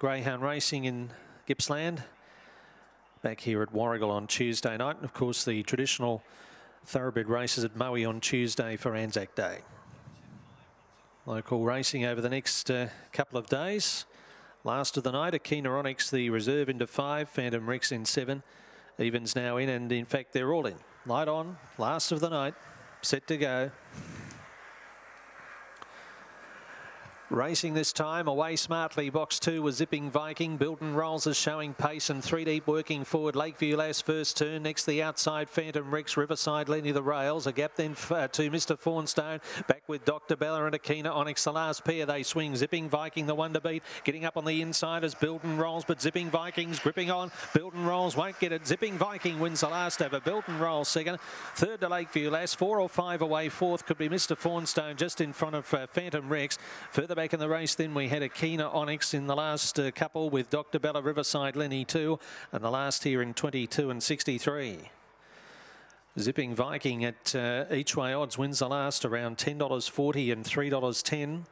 Greyhound Racing in Gippsland. Back here at Warragul on Tuesday night. And of course, the traditional thoroughbred races at Moe on Tuesday for Anzac Day. Local racing over the next uh, couple of days. Last of the night, Akina Onyx, the reserve into five, Phantom Rex in seven. Evens now in, and in fact, they're all in. Light on, last of the night, set to go. Racing this time, away smartly. Box two was Zipping Viking. Bilton Rolls is showing pace and three deep working forward. Lakeview Lass first turn. Next the outside Phantom Rex. Riverside Lenny the rails. A gap then uh, to Mr. Fawnstone. Back with Dr. Bella and Akina Onyx. The last pair they swing. Zipping Viking the one to beat. Getting up on the inside as Bilton Rolls, but Zipping Vikings gripping on. Bilton Rolls won't get it. Zipping Viking wins the last over. Bilton Rolls second. Third to Lakeview Lass. Four or five away. Fourth could be Mr. Fawnstone just in front of uh, Phantom Rex. Further back in the race then we had Akina Onyx in the last uh, couple with Dr. Bella Riverside Lenny 2 and the last here in 22 and 63. Zipping Viking at uh, each way odds wins the last around $10.40 and $3.10.